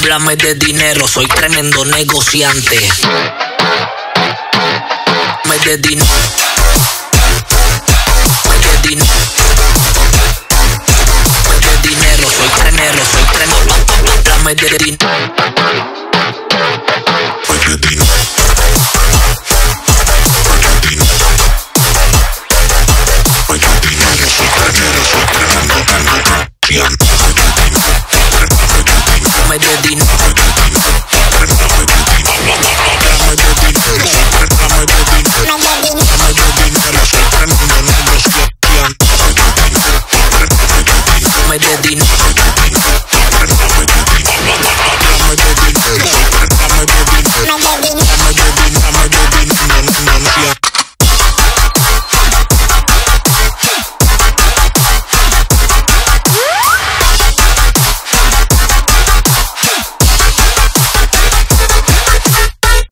Háblame de dinero, soy tremendo negociante. Me de dinero. Me de dinero. De dinero, soy tremendo, soy tremendo. Háblame de dinero. Me de dinero. Dame de dinero. Dame de dinero.